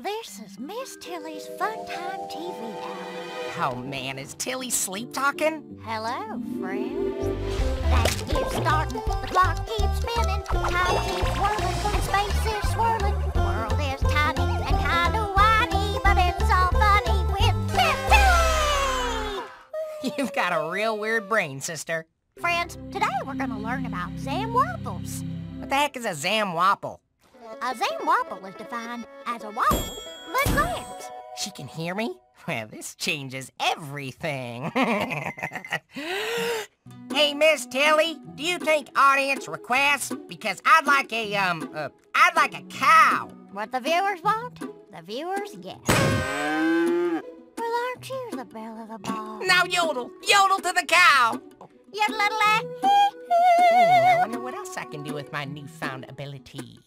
This is Miss Tilly's Fun Time TV Hour. Oh man, is Tilly sleep talking? Hello, friends. That keeps starting, the clock keeps spinning, time keeps whirling, and space is swirling. The world is tiny and kinda whiny, but it's all funny with Miss Tilly! You've got a real weird brain, sister. Friends, today we're gonna learn about Zam Waffles. What the heck is a Zam Wapple? A Zam Wobble is defined as a wobble that zams. She can hear me? Well, this changes everything. hey, Miss Tilly, do you take audience requests? Because I'd like a, um, uh, I'd like a cow. What the viewers want, the viewers get. Well, aren't you the belle of the ball? Now yodel, yodel to the cow. Yodelay. Hmm, I wonder what else I can do with my newfound ability.